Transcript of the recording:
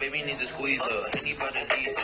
Baby needs a squeezer, anybody needs